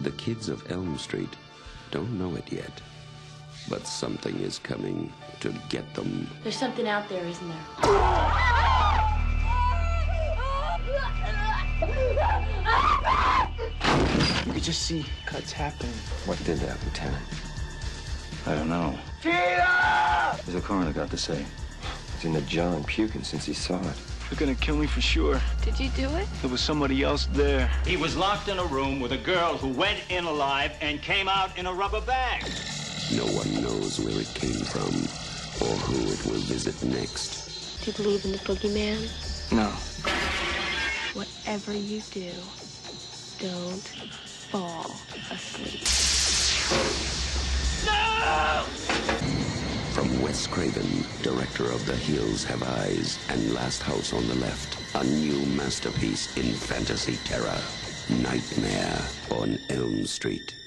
The kids of Elm Street don't know it yet. But something is coming to get them. There's something out there, isn't there? You could just see cuts happening. What did that, Lieutenant? I don't know. What does the coroner got to say? He's in the John puking since he saw it. They're gonna kill me for sure. Did you do it? There was somebody else there. He was locked in a room with a girl who went in alive and came out in a rubber bag. No one knows where it came from or who it will visit next. Do you believe in the boogeyman? No. Whatever you do, don't From Wes Craven, director of The Hills Have Eyes and Last House on the Left, a new masterpiece in fantasy terror. Nightmare on Elm Street.